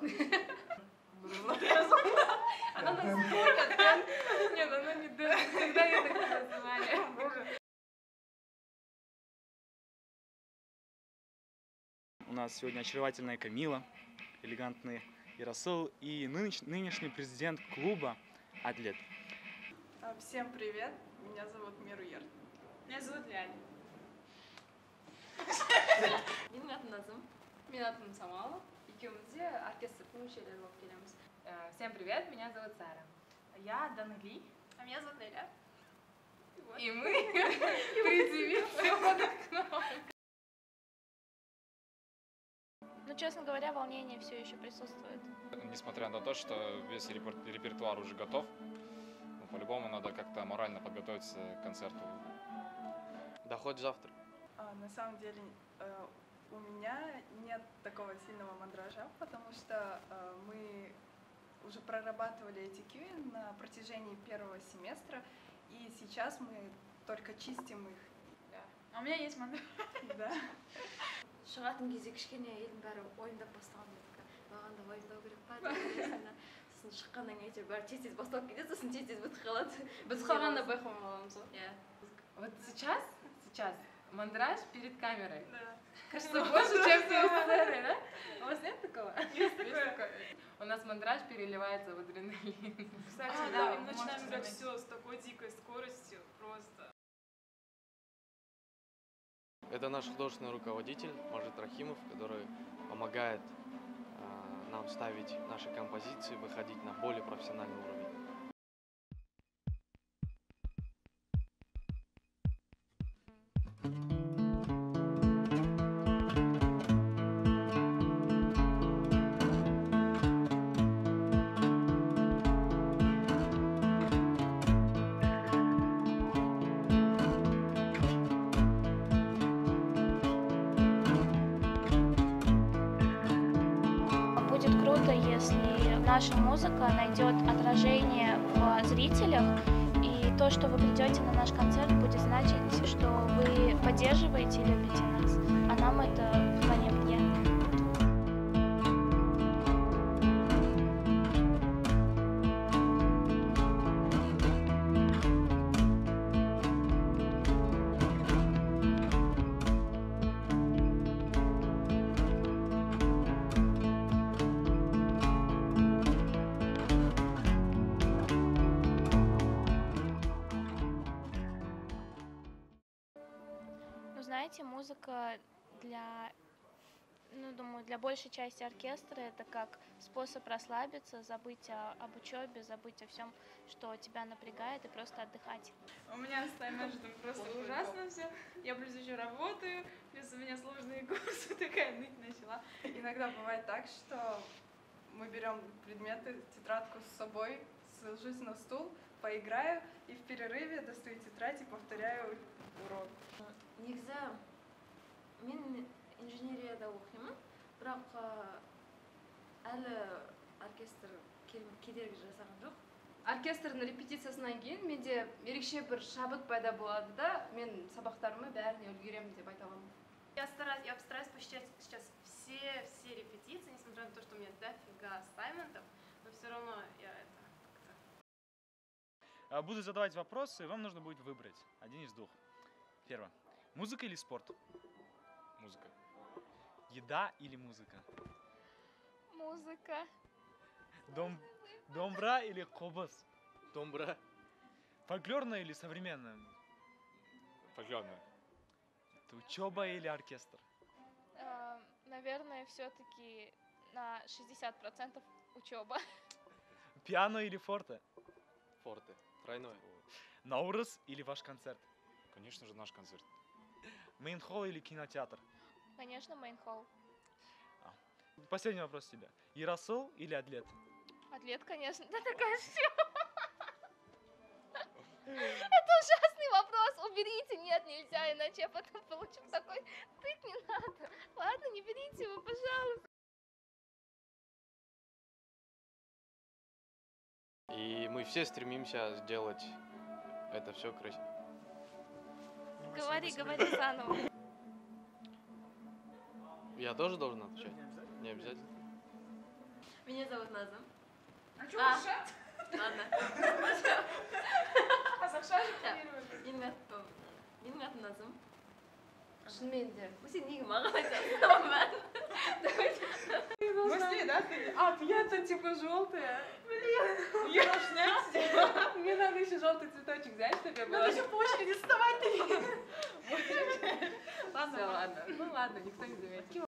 Она настолько Дэн. Нет, она не Дэн. Когда ее так называли? У нас сегодня очаровательная Камила, элегантный Яросол и нынешний президент клуба «Атлет». А, Всем привет, меня зовут Мируер. Меня зовут Ляля. Менің атым Назым. Менің атым Самала. Екеуміз де оркестрдің мүшелері болып келеміз. Э, Всем привет, меня зовут Сара. Я Данали. А меня зовут Леля. И мы приземимся к нам. Ну, честно говоря, волнение все еще присутствует. Несмотря на то, что весь репер- репертуар уже готов, ну, по-любому надо как-то морально подготовиться к концерту. Да хоть завтра. А, на самом деле э, у меня нет такого сильного мандража, потому что э, мы уже прорабатывали эти кьюи на протяжении первого семестра, и сейчас мы только чистим их. А у меня есть мандраж. Да. шығатын кезде кішкене елдің бәрі ойындап бастаған едік маған да ойындау керек па деп сосын шыққаннан кейін әйтеуір бәрі тез тез басталып кетеді сосын тез тез бітіп қалады Біз қалғанда байқамай қаламыз ғой. иә Вот сейчас, сейчас мандраж перед камерой. Да. Кажется, больше, чем перед сценой, да? У вас нет такого? Есть такое. У нас мандраж переливается в адреналин. Кстати, А, да, мы начинаем играть все с такой дикой скоростью, просто. Это наш художественный руководитель Мажит Рахимов, который помогает э, нам ставить наши композиции, выходить на более профессиональный уровень. Круто, если наша музыка найдет отражение в зрителях, и то, что вы придете на наш концерт, будет значить, что вы поддерживаете и любите нас, а нам это вдвойне знаете, музыка для, ну, думаю, для большей части оркестра это как способ расслабиться, забыть о- об учебе, забыть о всем, что тебя напрягает, и просто отдыхать. У меня с тайм-менеджментом просто ужасно все. Я плюс еще работаю, плюс у меня сложные курсы, такая ныть начала. Иногда бывает так, что мы берем предметы, тетрадку с собой, сажусь на стул, поиграю, и в перерыве достаю тетрадь и повторяю урок. негізі мен инженерияда оқимын бірақ ә, әлі оркестр кел- кедергі жасаған жоқ оркестрдің репетициясынан кейін менде ерекше бір шабыт пайда болады да мен сабақтарыма бәріне үлгеремін деп айта аламын Я стараюсь, я постараюсь посещать сейчас все, все репетиции, несмотря на то, что у меня дофига ассайментов, но все равно я это как-то... А, Буду задавать вопросы, и вам нужно будет выбрать один из двух. Первое. Музыка или спорт? Музыка. Еда или музыка? Музыка. Дом... Домбра или кобас? Домбра. Фольклорная или современная? Фольклорная. Это учеба или оркестр? Э, Наверное, все-таки на 60% учеба. Пиано или форте? Форте. Тройное. Наурыз или ваш концерт? Конечно же, наш концерт. Main hall или кинотеатр? Конечно, main hall. Последний вопрос тебе. Яросол или Атлет? Атлет, конечно. Да такая все. Это ужасный вопрос. Уберите. Нет, нельзя, иначе я потом получу такой тык не надо. Ладно, не берите его, пожалуйста. И мы все стремимся сделать это все красиво. Говори, говори заново. Я тоже должен отвечать? Не обязательно. Меня зовут Назым. А А. Ушат? Ладно. Қазақша же Так, планировали. Менің атым менің атым Назым. Шынымен де. Сен неге маған айтасың? Мысли, да? Ты... А, я-то типа желтая. Блин. Я снять. Мне надо еще желтый цветочек взять, чтобы я была. Надо еще по очереди вставать. Ладно, ладно. Ну ладно, никто не заметил.